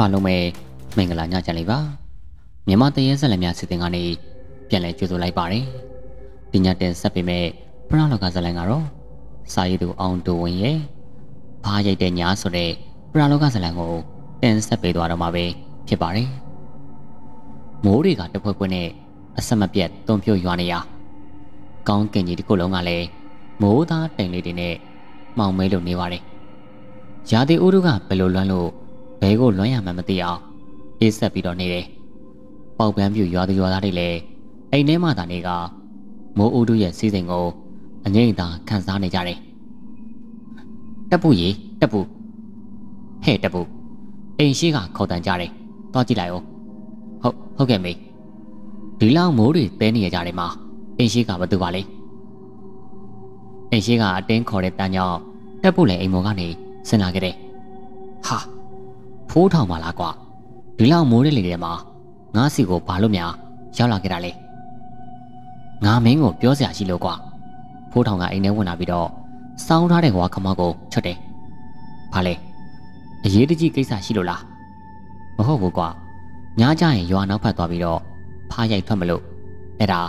အားလုံးပဲမင်္ဂလာညချမ်းလေးပါမြန်မာတရေဆက်လက်များစီစဉ်ကနေပြန်လည်ကြိုဆိုလိုက်ပါတယ်ဒီညတင်ဆက်ပေးမဲ့ပရလောကဇာတ်လမ်းကတော့စာရေးသူအောင်တူဝင်ရဲ့ဘားရိုက်တဲ့ညာဆိုတဲ့ပရလောကဇာတ်လမ်းကိုတင်ဆက်ပေးသွားတော့မှာပဲဖြစ်ပါတယ်မိုးတွေကတဖွဲဖွဲနဲ့အဆက်မပြတ်တွန်းဖြိုးရွာနေရကောင်းကင်ကြီးတစ်ခုလုံးကလည်းမိုးသားတိမ်လေးတွေနဲ့မောင်မဲလို့နေပါတယ်ရာသီဥတုကဘယ်လိုလွမ်းလို့ ဘဲကိုလွမ်းရမှန်းမသိအောင်အေးဆက်ပြီးတော့နေတယ်။ပေါက်ပန်းပြူရွာသူရွာသားတွေလည်းအိမ်ထဲမှာသာနေကမိုးဦးတို့ရဲ့စီစဉ်ကိုအငိမ့်သာခံစားနေကြတယ်။တက်ပူကြီးတက်ပူဟဲ့တက်ပူအိမ်ရှိကခေါ်တန်ကြတယ်။သွားကြည့်လိုက်ဦး။ဟုတ်ဟုတ်ကဲ့မေ။ဒီလောက်မိုးတွေတဲနေရကြတယ်မှာအိမ်ရှိကဘာတူပါလဲ။အိမ်ရှိကအတင်းခေါ်တဲ့တန်းကြောင့်တက်ပူလည်းအိမ်မော်ကနေဆင်လာခဲ့တယ်။ဟာ ဖိုးထောင်ပါလားကွာဒီလောက်မိုးတဲ့လေထဲမှာငါးစီကိုဘာလို့များရောက်လာခဲ့တာလဲငါမင်းကိုပြောစရာရှိလို့ကွာဖိုးထောင်ကအိမ်ထဲဝင်လာပြီးတော့စောင်းထားတဲ့ကွာခမောက်ကိုချွတ်တယ်ဘာလဲအရေးတကြီးကိစ္စရှိလို့လားမဟုတ်ဘူးကွာညကြရင်ရွာနောက်ဖက်သွားပြီးတော့ဖားရိုက်ထွက်မလို့အဲ့ဒါ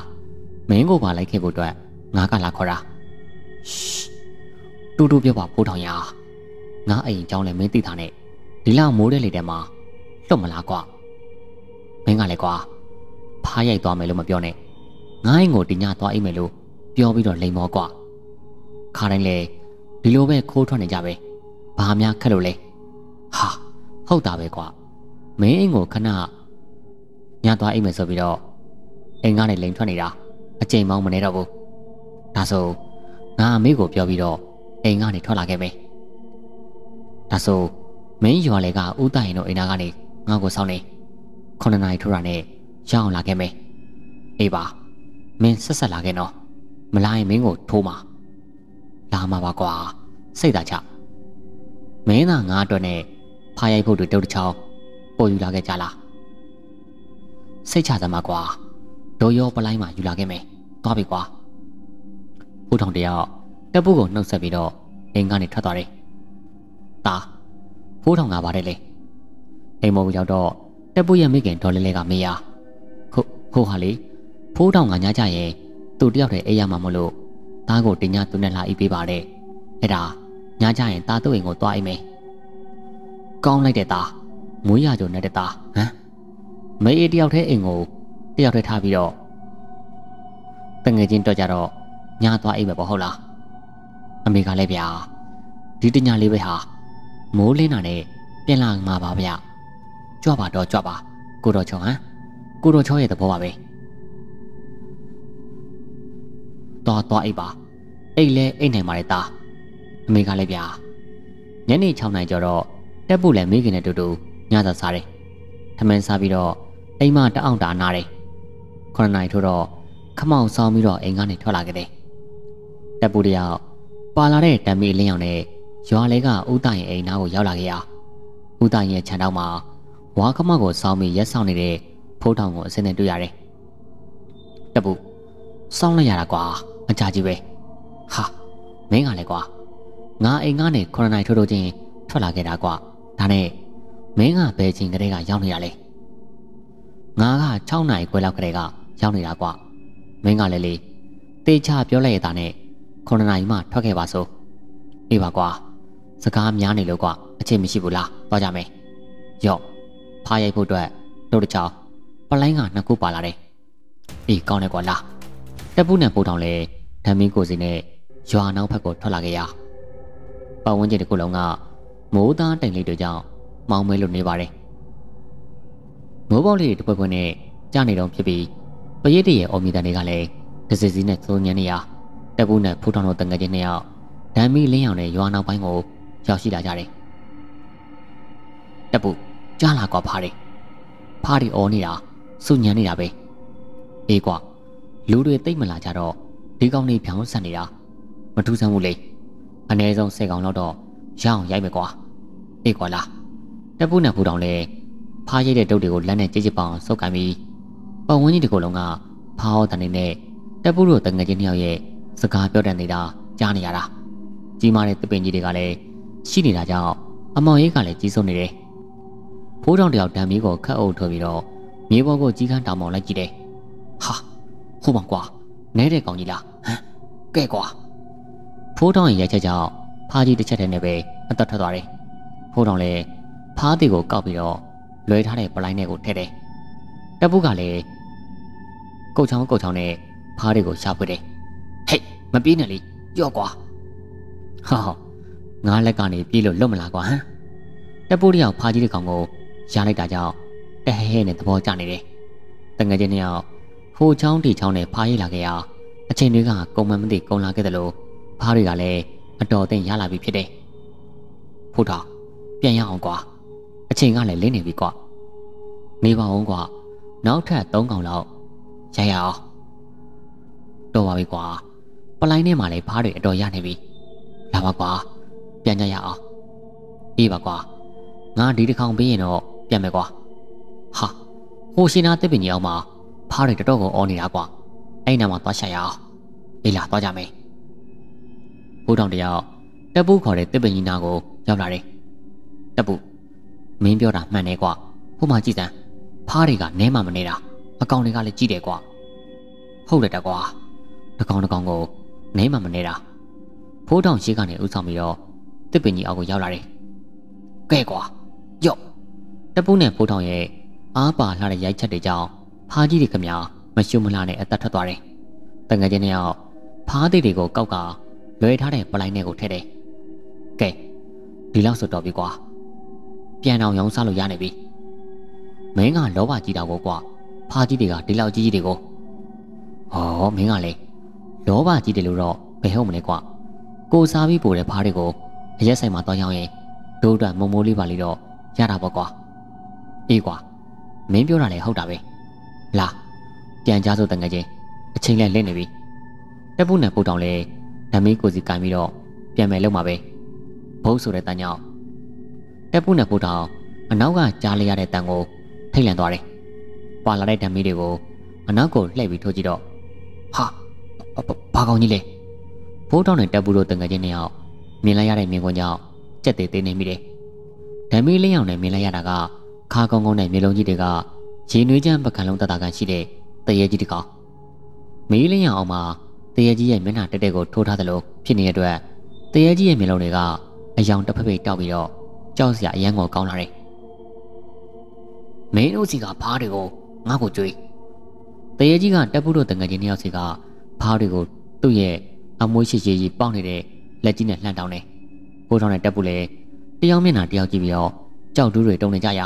မင်းကိုပါလိုက်ခဲ့ဖို့အတွက်ငါကလာခေါ်တာရှ်တူတူပြောပါဖိုးထောင်ရငါအိမ်အကြောင်းလည်းမင်းသိတာနဲ့ ဒီလောက်မိုးတဲ့လေထဲမှာလွတ်မလားကွာမင်းကလည်းကွာဖားရိုက်သွားမယ်လို့မပြောနဲ့ငါ့အိမ်ကိုတင်ညသွားအိမ်မယ်လို့ပြောပြီးတော့လိန်မောကွာခါတိုင်းလေဒီလိုပဲခိုးထွက်နေကြပဲဘာများခက်လို့လဲဟာဟုတ်တာပဲကွာမင်းအိမ်ကိုခဏညသွားအိမ်မယ်ဆိုပြီးတော့အိမ်ကနေလိန်ထွက်နေတာအချိန်မောင်းမနေတော့ဘူးဒါဆိုငါအမေကိုပြောပြီးတော့အိမ်ကနေထွက်လာခဲ့မယ်ဒါဆို မင်းရွာလေကဦးတိုင်တို့အိမ်သားကနေငါ့ကိုစောင့်နေ9နာရီထိုးတာနဲ့ရအောင်လာခဲ့မယ်အေးပါမင်းဆက်ဆက်လာခဲ့နော်မလာရင်မင်းကိုထိုးမှာလာမှာပါကွာစိတ်သာချမင်းသာငါအတွက်နဲ့ဖားရိုက်ဖို့တူတုတ်တချောင်းပို့ယူလာခဲ့ကြလားစိတ်ချသမှာကွာဒေါ်ရောပလိုင်းမှာယူလာခဲ့မယ်သွားပြီကွာဦးထောင်တယောက်တပ်ဖို့ကိုနှုတ်ဆက်ပြီးတော့အိမ်ကနေထွက်သွားတယ်။ဒါ 6000ကပါတယ်လေအိမ်မော်ရောက်တော့တက်ပွေရဲ့မိခင်ဒေါ်လေးလေးကမေးရခုခုဟာလေ4000ကညကြရင်သူ့တယောက်တည်းအေးရမှာမလို့သားကိုတင်ညသူနဲ့လာအိပ်ပေးပါတယ်အဲ့ဒါညကြရင်သားသူ့အိမ်ကိုသွားအိမ်မယ်ကောင်းလိုက်တဲ့သားမွေးရကြုံနဲ့တဲ့သားဟမ်မေးအေးတယောက်တည်းအိမ်ကိုတယောက်တည်းထားပြီးတော့တငယ်ချင်းတော့ကြတော့ညသွားအိပ်ပဲပေါ့ဟုတ်လားအမေကလည်းဗျာဒီတညာလေးပဲဟာ မိုးလင်းတာနဲ့ပြန်လာမှာပါဗျကြွပါတော့ကြွပါကိုတော်ချောဟမ်ကိုတော်ချောရဲ့သဘောပါပဲတော်တော်အိပ်ပါအိတ်လဲအိတ်နိုင်ပါလေသားအမေကလည်းဗျာညနေ6နာရီကျော်တော့တက်ဖို့လည်းမိခင်နဲ့တူတူညစာစားတယ်ထမင်းစားပြီးတော့အိမ်မတအောင်တာနာတယ်9နာရီထို့တော့ခမောင်ဆောင်ပြီးတော့အိမ်ကနေထွက်လာခဲ့တယ်တက်ဖို့တယောက်ပါလာတဲ့တံမီလင်းအောင်နဲ့ ရွာလေးကဦးတိုင်အိမ်နားကိုရောက်လာခဲ့ရဦးတိုင်ရဲ့ခြံတောက်မှာဝါခမကိုစောင်းပြီးရက်ဆောင်နေတဲ့ဖိုးထောင်ကိုအစင်းနဲ့တွေ့ရတယ်တပူစောင်းလိုက်ရတာကွာအကြကြီးပဲဟာမင်းကလည်းကွာငါအိမ်ကနေခရနိုင်ထိုးထိုးချင်းထွက်လာခဲ့တာကွာဒါနဲ့မင်းကဘယ်ချိန်ကလေးကရောက်နေရလဲငါက6နိုင်ခွဲလောက်ကလေးကရောက်နေတာကွာမင်းကလည်းလေတေချာပြောလိုက်ရတာနဲ့ခရနိုင်မှထွက်ခဲ့ပါစို့အေးပါကွာ စကားများနေလို့ကွာအချိန်မရှိဘူးလားသွားကြမယ်ယော့ဖားရိုက်ဖို့အတွက်တို့တချောင်းပလိုင်းကနှစ်ခုပါလာတယ်အေးကောင်းတယ်ကွာလားတက်ပူးနဲ့ပို့တောင်လဲဓမင်းကိုစီနဲ့ရွာနောက်ဘက်ကိုထွက်လာခဲ့ရပတ်ဝန်းကျင်တစ်ခုလုံးကမိုးသားတိုင်လေးတွေကြောင့်မောင်းမဲလို့နေပါတယ်မိုးပေါက်လေးတစ်ပွဲပွဲနဲ့ကြားနေတော့ဖြစ်ပြီးပရိသတ်ရဲ့အော်မီတန်တွေကလည်းဒဇစီနဲ့သုံးညံနေရတက်ပူးနဲ့ဖူးထောင်တို့တန်ငယ်ချင်းနှစ်ယောက်ဓမ္မီလင်းအောင်နဲ့ရွာနောက်ပိုင်းကို ရောက်ရှိလာကြတယ်။တပ်ပုကြားလာကွာဖားတယ်။ဖားဒီအော်နေတာစုညံနေတာပဲ။အေးကွာလူတွေတိတ်မလာကြတော့ဒီကောင်လေးဖြောင်းဆက်နေတာမထူးဆန်းဘူးလေ။အနည်းဆုံး၁၀ကောင်လောက်တော့ရအောင်ရိုက်မယ်ကွာ။အေးကွာလား။တပ်ပုနဲ့ဖူတောင်လဲဖားရိုက်တဲ့တုပ်တွေကိုလက်နဲ့ကြစ်ကြစ်ပေါအောင်စုပ်ကန်ပြီးပတ်ဝန်းကျင်တစ်ခုလုံးကဖားဟောတန်နေနဲ့တပ်ပုတို့တငယ်ချင်းနှစ်ယောက်ရဲ့စကားပြောတတ်နေတာကြားနေရတာ။ကြီးမားတဲ့တပင်ကြီးတွေကလည်း ရှိနေတာကြောင့်အမောင်ရိပ်ကလည်းကြီးစိုးနေတယ်။ဖဖိုးတောင်တယောက်ဓာမီကိုခတ်အုပ်ထွက်ပြီးတော့မြေပေါ်ကိုကြီးကန်းတောင်မောင်လိုက်ကြည့်တယ်ဟာဟိုမှာကွာနဲတဲ့ကောင်ကြီးလားဟမ်ကဲကွာဖိုးတောင်ရဲ့ရိုက်ချက်ကြောင့်ဖားကြီးတစ်ချက်တည်းနဲ့ပဲအသက်ထွက်သွားတယ်ဖိုးတောင်လည်းဖားသေးကိုကောက်ပြီးတော့လွဲထားတဲ့ပလိုင်းထဲကိုထည့်တယ်တပ်ပုကလည်းကုတ်ချောင်းကုတ်ချောင်းနဲ့ဖားတွေကိုရှာဖွေတယ်ဟဲ့မပြေးနဲ့လေကြော့ကွာဟာ ငါလက်ကနေပြေးလို့လွတ်မလားကွာဟမ်တပ်ပုတယောက်ဖားကြီးတဲ့ကောင်ကိုရလိုက်တာကြောင့်တဟဲဟဲနဲ့သဘောကျနေတယ်တငယ်ချင်းတယောက်ဟိုချောင်းတီချောင်းနဲ့ဖားရိလာခဲ့ရအချိန်တွေကကုံမမသိကုံလာခဲ့တယ်လို့ဖားတွေကလည်းအတော်အသင့်ရလာပြီဖြစ်တယ်ဖို့တော်ပြန်ရအောင်ကွာအချိန်ကလည်းလင်းနေပြီကွာနေပါအောင်ကွာနောက်ထပ်၃កောင်လောက်ရရအောင်တော်ပါပြီကွာပလိုင်းထဲမှာလည်းဖားတွေအတော်ရနေပြီလာပါကွာ ပြန်ကြရအောင်အေးပါကွာငါဒီတစ်ခေါင်ပြီးရင်တော့ပြန်မယ်ကွာဟာဟိုရှင်နာတစ်ပင်ကြီးအောင်မှာဖားတွေတတော်ကိုအော်နေတာကွာအဲ့နာမှာသွားရှာရအောင်အေးလာသွားကြမယ်ဘိုးတောင်တယောက်တက်ပူခေါ်တဲ့တစ်ပင်ကြီးနာကိုရောက်လာတယ်တက်ပူမင်းပြောတာမှန်တယ်ကွာဟိုမှာကြည့်စမ်းဖားတွေကနဲမှမနေတာအကောင်တွေကလည်းကြည့်တယ်ကွာဟုတ်တယ်တကွာတကောင်တကောင်ကိုနဲမှမနေတာဖိုးတောင်ရှိကနေဥဆောင်ပြီးတော့ တစ်ပင်ကြီးအောက်ကိုရောက်လာတယ်ကဲကွာယော့တပူးနဲ့ဖိုးထောင်ရဲ့အားပါလှတဲ့ရိုက်ချက်တွေကြောင့်ဖားကြီးတွေခမမရှုမလှနဲ့အသက်ထွက်သွားတယ်။တငယ်ချင်းတွေရောက်ဖားသေးတွေကိုကောက်ကလွဲထားတဲ့ပလိုင်းထဲကိုထည့်တယ်။ကဲဒီလောက်ဆိုတော့ပြီကွာ။ပြန်အောင်ရောင်းစားလို့ရနေပြီ။မင်းကလောဘကြီးတာကိုကွာဖားကြီးတွေကဒီလောက်ကြီးကြီးတွေကိုဟောမင်းကလေလောဘကြီးတယ်လို့တော့ဘယ်ဟုတ်မလဲကွာ။ကိုစားပြီးပို့တဲ့ဖားတွေကို အရက်ဆိုင်မှာတောင်းရောက်ရင်ဒိုးအတွက်မုံမိုးလေးပါလိတော့ရတာပေါ့ကွာအေးကွာမင်းပြောတာလည်းဟုတ်တာပဲလာပြန်ကြစို့တငယ်ချင်းအချိန်လည်းလက်နေပြီတက်ပုနဲ့ပို့တောင်လဲဓမီကိုစီကင်ပြီးတော့ပြန်မယ်လို့မှာပဲဘုတ်ဆိုတဲ့တန်ကြောင့်တက်ပုနဲ့ပို့တောင်အနောက်ကကြားလိုက်ရတဲ့တန်ကိုထိတ်လန့်သွားတယ်ပါလာတဲ့ဓမီတွေကိုအနောက်ကိုလှည့်ပြီးထိုးကြည့်တော့ဟာဘာကောင်းကြီးလဲဘိုးတောင်နဲ့တက်ပုတို့တငယ်ချင်းနှစ်ယောက် မြင်လိုက်ရတဲ့မြင်ကွန်းကြောင့်ကြက်သေးသေးနေမိတယ်ဓမီလင်းအောင်နဲ့မြင်လိုက်ရတာကခါကုန်းကုန်းနဲ့မျိုးလုံးကြီးတွေကရေနွေးချမ်းပကံလုံးတတကန်ရှိတဲ့တရေကြီးတစ်ကောင်မီးလင်းအောင်မှာတရေကြီးရဲ့မျက်နှာတက်တက်ကိုထိုးထားသလိုဖြစ်နေတဲ့အတွက်တရေကြီးရဲ့မျိုးလုံးတွေကအယောင်တစ်ဖက်ဖက်တောက်ပြီးတော့ကြောက်စရာအရန်ကိုကောင်းလာတယ်မင်းတို့စီကဖားတွေကိုငါ့ကိုကြွေးတရေကြီးကတက်ပုတို့တငယ်ချင်းနှစ်ယောက်စီကဖားတွေကိုသူ့ရဲ့အမွှေးရှိရှိကြီးပေါက်နေတဲ့ လက်ကြီးနဲ့လှမ်းတောင်းတယ်ဘိုးထောင်နဲ့တက်ပုလည်းတယောက်မျက်နှာတယောက်ကြည့်ပြီးတော့ကြောက်တူးတွေတုံနေကြရ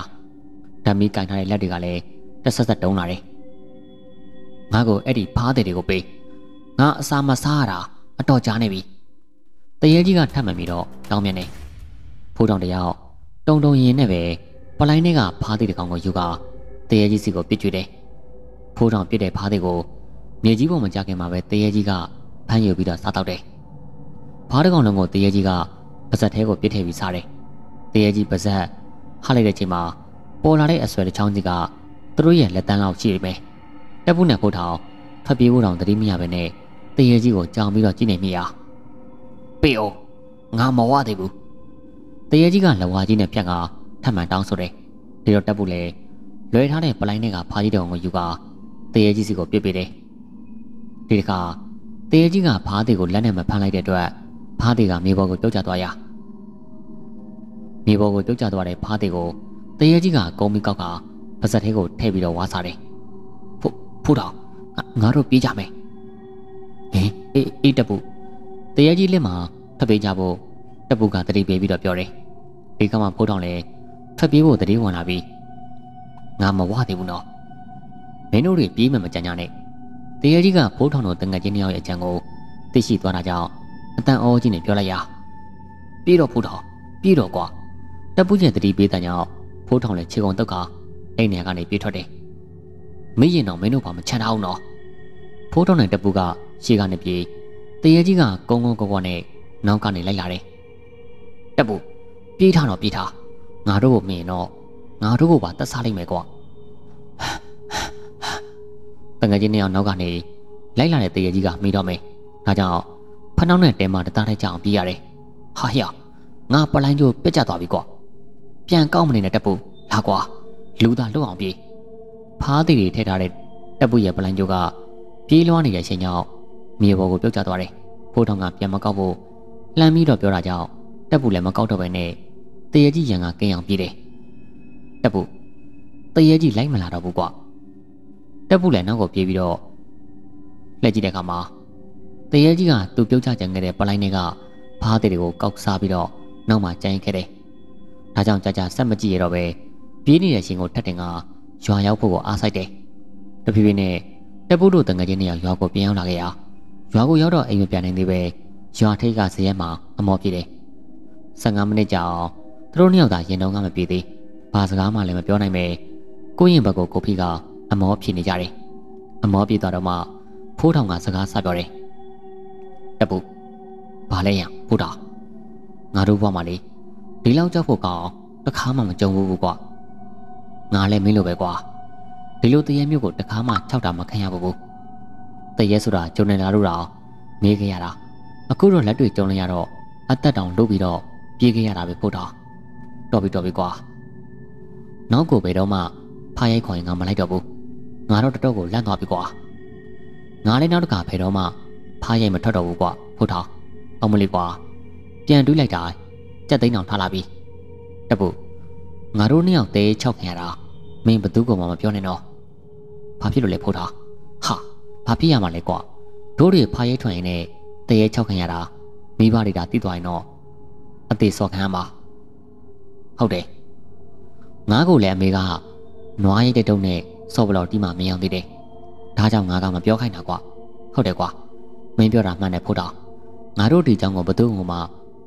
ဓာမီကင်ထားတဲ့လက်တွေကလည်းတက်ဆက်ဆက်တုံးလာတယ်ငါ့ကိုအဲ့ဒီဖားတဲ့တွေကိုပေးငါအစာမစားရတာအတော်ကြာနေပြီတရေကြီးကထပ်မှန်ပြီးတော့တောင်းမြန်နေဖိုးတောင်တယောက်တုံတုံရင်နဲ့ပဲပလိုင်းထဲကဖားတဲ့တကောင်ကိုယူကတရေကြီးစီကိုပစ်ကျွေးတယ်ဖိုးတောင်ပစ်တဲ့ဖားတဲ့ကိုမြေကြီးပေါ်မှာကြာခင်မှာပဲတရေကြီးကဖမ်းယူပြီးတော့စားတော့တယ် ဖားတကောင်လုံးကိုတရေကြီးကပါဇက်ထဲကိုပစ်ထည့်ပြီးစားတယ်တရေကြီးပါဇက်ဟလိုက်တဲ့ချိန်မှာပေါ်လာတဲ့အဆွဲတစ်ချောင်းစီကသူတို့ရဲ့လက်တန်းလောက်ရှိနေမယ်တက်ဖို့နဲ့ဖို့ထောင်ဖတ်ပြေးဖို့တောင်တတိမရပဲနဲ့တရေကြီးကိုကြောင်ပြီးတော့ကြည့်နေမိရပေအောင်ငါမဝသေးဘူးတရေကြီးကလဝါကြီးနဲ့ဖြတ်ကထပ်မံတောင်းဆိုတယ်ဒီတော့တက်ဖို့လေလွယ်ထားတဲ့ပလိုင်းတွေကဖားကြီးတောင်ကိုယူကတရေကြီးစီကိုပြစ်ပေးတယ်ဒီတခါတရေကြီးကဖားသေးကိုလက်နဲ့မဖမ်းလိုက်တဲ့အတွက် ဖားသေးကမြေပေါ်ကိုပြုတ်ကျသွားရမြေပေါ်ကိုပြုတ်ကျသွားတဲ့ဖားသေးကိုတရေကြီးကကုန်းပြီးကောက်ကပါဇက်သေးကိုထည့်ပြီးတော့ဝါစားတယ်ဖို့ဖို့တော်ငါတို့ပြေးကြမယ်ဟင်အေးအေးတပူတရေကြီးလက်မှာထပ်ပေးကြဖို့တပူကတတိပေးပြီးတော့ပြောတယ်ဒီကမှဖိုးတော်လည်းထပ်ပြေးဖို့တတိဝင်လာပြီးငါမဝသေးဘူးနော်မင်းတို့တွေပြေးမှမကြမ်းကြနဲ့တရေကြီးကဖိုးထောင်တော်တငယ်ချင်းနှစ်ယောက်ရဲ့အကြံကိုသိရှိသွားတာကြောင့် အတန်အောကြီးနဲ့ပြောလိုက်ရပြေးတော့ဖိုးတော်ပြေးတော့ကွာတပ်ပူးရဲ့တတိပေးတဲ့ကြောင့်ဖိုးထောင်လည်းခြေကုံတုတ်ကအဲ့နေရာကနေပြေးထွက်တယ်မင်းရင်တော့မင်းတို့ဘာမချမ်းထားအောင်နော်ဖိုးထောင်နဲ့တပ်ပူးကရှေ့ကနေပြေးတရေကြီးကကုန်းကုန်းကွာကွာနဲ့နောက်ကနေလိုက်လာတယ်တပ်ပူးပြေးထားတော့ပြေးထားငါတို့ကိုမင်းတော့ငါတို့ကိုပါတတ်စားလိုက်မယ်ကွာတငယ်ချင်းနှစ်ယောက်နောက်ကနေလိုက်လာတဲ့တရေကြီးကမိတော့မယ်ဒါကြောင့် ဖနှောင်းနဲ့တဲမှာတသားထိုက်ကြအောင်ပြေးရတယ်ဟာဟျာငါပလိုင်းကျိုးပြက်ကျသွားပြီကွာပြန်ကောက်မနေနဲ့တက်ဖို့လာကွာလူသားလွတ်အောင်ပြေးဖားသေးတွေထည့်ထားတဲ့တပ်ပုရဲ့ပလိုင်းကျိုးကပြေးလွှားနေတဲ့အချိန်ကြောင့်မြေပေါ်ကိုပြုတ်ကျသွားတယ်ဖိုးထောင်ကပြန်မကောက်ဖို့လှမ်းပြီးတော့ပြောတာကြောင့်တပ်ပုလည်းမကောက်တော့ပဲနဲ့တရေကြီးရန်ကကင်းအောင်ပြေးတယ်တပ်ပုတရေကြီးလိုက်မလာတော့ဘူးကွာတပ်ပုလည်းနောက်ကိုပြေးပြီးတော့လှည့်ကြည့်တဲ့အခါမှာ တရေကြီးကသူ့ပြုတ်ကျကြံခဲ့တဲ့ပလိုင်းတွေကဖားသေးတွေကိုကောက်စားပြီးတော့နောက်မှကျန်ခဲ့တယ်ဒါကြောင့်ကြာကြာဆက်မကြည့်ရတော့ပဲပြေးနေတဲ့ရှင်ကိုထက်တင်ကရွာရောက်ဖို့ကိုအားဆိုင်တယ်။တဖြည်းဖြည်းနဲ့တက်ပုတို့တန်ငယ်ချင်းတွေရွာကိုပြန်ရောက်လာခဲ့ရ။ရွာကိုရောက်တော့အိမ်မပြန်နိုင်သေးပဲရွာထိပ်ကဇရက်မှာအမော်ပြေးတယ်။15မိနစ်ကြာအောင်သူတို့နှစ်ယောက်သာရင်တော့ကမပြေးသေး။ဘာစကားမှလည်းမပြောနိုင်ပဲကိုရင်ဘက်ကိုကိုဖီကအမောဖြေနေကြတယ်။အမောပြေးသွားတော့မှဖိုးထောင်ကစကားဆပြောတယ်။ တက်ပုဘာလဲရဖိုးထောင်ငါတို့ဘဝမှာလေဒီလောက်ကြောက်ဖို့ကောင်းတခါမှမကြုံဘူးကွာငါလည်းမင်းလိုပဲကွာဒီလိုတရေမျိုးကိုတခါမှ၆တာမခံရဘူးတရေဆိုတာဂျုံနေလာလို့တော့မေးခဲ့ရတာအခုတော့လက်တွေကြုံလိုက်ရတော့အသက်တောင်လုတ်ပြီးတော့ပြေးခဲ့ရတာပဲဖို့တော့တော်ပြီတော်ပြီကွာနောက်ကိုဘယ်တော့မှဖားရိုက်ခွန်ရင်ငါမလိုက်တော့ဘူးငါတော့တတော့ကိုလန့်သွားပြီကွာငါလည်းနောက်တစ်ခါဖယ်တော့မှ ဖားရိုက်မထွက်တော့ဘူးကွာဖို့တော့အောင်မလေးကွာပြန်တွေးလိုက်တာကြက်သိန်းအောင်ထားလာပြီတပုငါတို့နှစ်ယောက်တဲ၆ခင်ရတာမင်းဘသူ့ကောင်မှမပြောနဲ့တော့ဘာဖြစ်လို့လဲဖိုးထားဟာဘာဖြစ်ရမှာလဲကွာတို့တွေဖားရဲထွန်ရင်နဲ့တဲရဲ၆ခင်ရတာမိဘတွေကတိသွားရင်တော့အသေးစော်ခံရမှာဟုတ်တယ်ငါကိုလည်းအမေကနွားရိတ်တဲ့တုံးနဲ့စော်ဘလောက်တီးမှမရောက်သေးတယ်ဒါကြောင့်ငါကမပြောခိုင်းတာကွာဟုတ်တယ်ကွာ မင်းပြောတာမှန်တယ်ဖို့တော်ငါတို့ဒီကြောင်ကိုဘသူ့ငုံမှ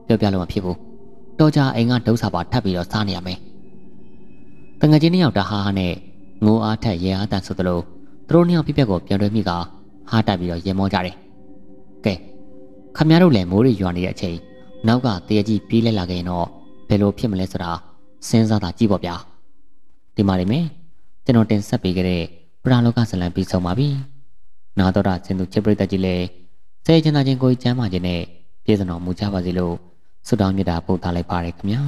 ပြောပြလို့မဖြစ်ဘူးတော်ကြအိမ်ကဒုစပါထပ်ပြီးတော့စားနေရမယ်တငငချင်းနှစ်ယောက်တဟားဟာနဲ့ငိုအားထက်ရေအားတန်ဆိုသလိုသူတို့နှစ်ယောက်ပြပြကိုပြန်တွဲမိကဟားတိုက်ပြီးတော့ရင်မောကြတယ်ကဲခမရတို့လည်းမိုးရီရွာနေတဲ့အချိန်နောက်ကတရကြီးပြေးလဲလာခဲ့ရင်တော့ဘယ်လိုဖြစ်မလဲဆိုတာစဉ်းစားတာကြည့်ပေါ့ဗျာဒီမှာနေမယ်ကျွန်တော်တင်ဆက်ပေးခဲ့တဲ့ပရာလောကဇလံပြီးဆုံးပါပြီနာတော်တာစင်သူချစ်ပရိသတ်ကြီးလည်း ဆဲချင်တာချင်းကိုချမ်းပါခြင်းနဲ့ပြည်စံတော်မူကြပါစေလို့ဆုတောင်းမြတ်တာပို့ထားလိုက်ပါရခင်ဗျာ